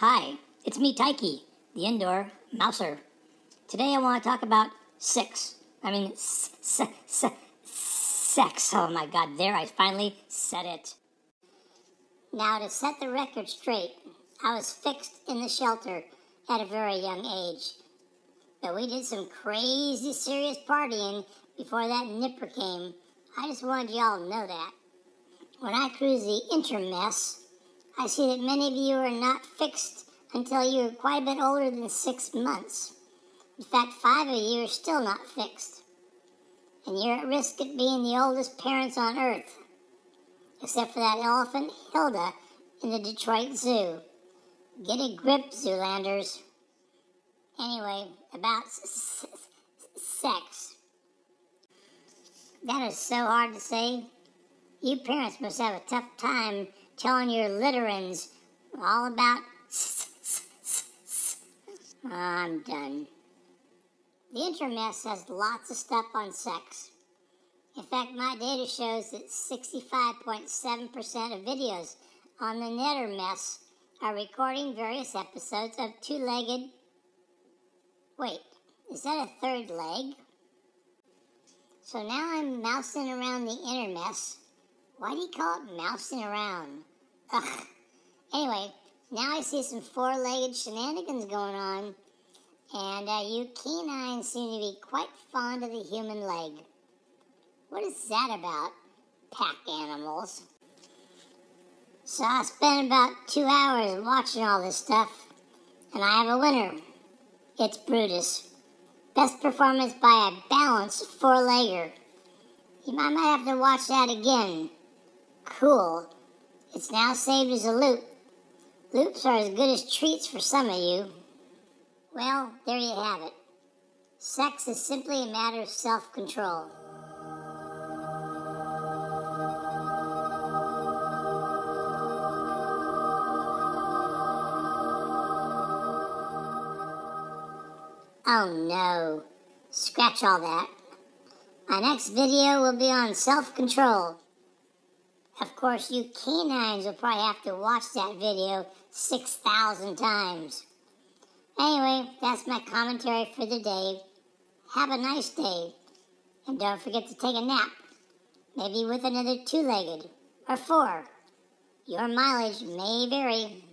Hi, it's me, Tykie, the indoor mouser. Today I want to talk about sex. I mean, s- s- sex. Oh my god, there, I finally said it. Now, to set the record straight, I was fixed in the shelter at a very young age. But we did some crazy serious partying before that nipper came. I just wanted y'all to know that. When I cruise the intermess, I see that many of you are not fixed until you're quite a bit older than six months. In fact, five of you are still not fixed. And you're at risk of being the oldest parents on earth. Except for that elephant Hilda in the Detroit Zoo. Get a grip, Zoolanders. Anyway, about s- s- sex. That is so hard to say. You parents must have a tough time telling your litterins all about. I'm done. The intermess has lots of stuff on sex. In fact, my data shows that 65.7% of videos on the nettermess are recording various episodes of two legged. Wait, is that a third leg? So now I'm mousing around the intermess. Why do you call it mousing around? Ugh. Anyway, now I see some four legged shenanigans going on, and uh, you canines seem to be quite fond of the human leg. What is that about, pack animals? So I spent about two hours watching all this stuff, and I have a winner. It's Brutus. Best performance by a balanced four legger. You might have to watch that again. Cool. It's now saved as a loop. Loops are as good as treats for some of you. Well, there you have it. Sex is simply a matter of self control. Oh no. Scratch all that. My next video will be on self control. Of course, you canines will probably have to watch that video 6,000 times. Anyway, that's my commentary for the day. Have a nice day. And don't forget to take a nap. Maybe with another two legged or four. Your mileage may vary.